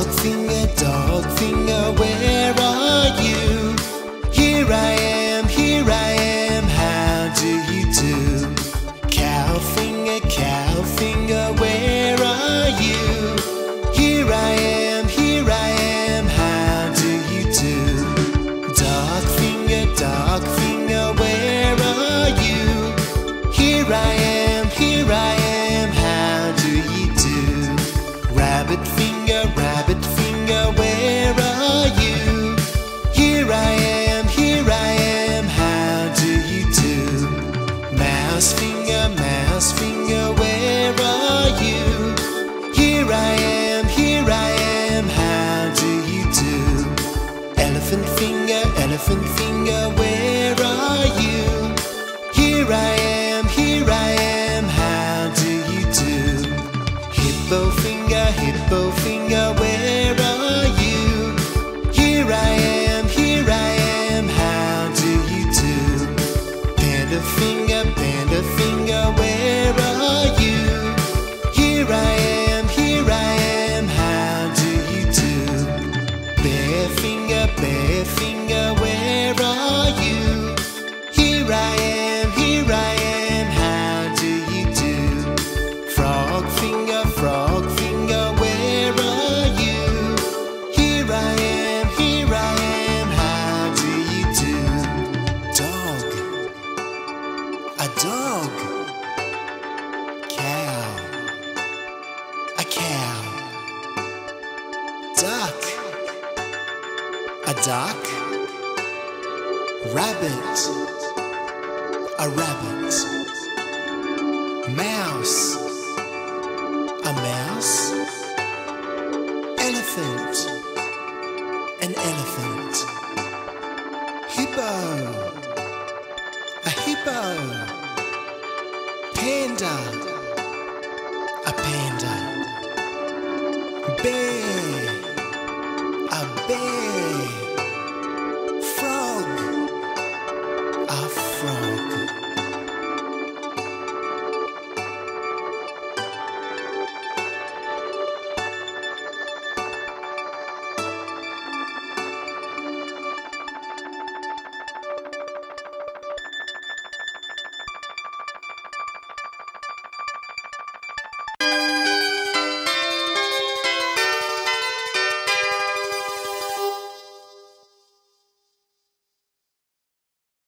Dog singer, dog singer, where are you? Here I am, here I am, how do you do? Cow finger, cow finger, where are you? Here I am, here I am, how do you do? Dog finger, dog finger, where are you? Here I am, here I am, how do you do? Rabbit Mouse finger, mouse finger, where are you? Here I am, here I am, how do you do? Elephant finger, elephant finger, where are you? Here I am, here I am, how do you do? Hippo finger, hippo finger, where are you? Here I am, here I am, how do you do? Panda finger. Finger, bear finger, where are you? Here I am, here I am, how do you do? Frog finger, frog finger, where are you? Here I am, here I am, how do you do? Dog, a dog, cow, a cow, duck, a duck? Rabbit? A rabbit? Mouse? A mouse? Elephant? An elephant? Hippo? A hippo? Panda? A panda? Bear? you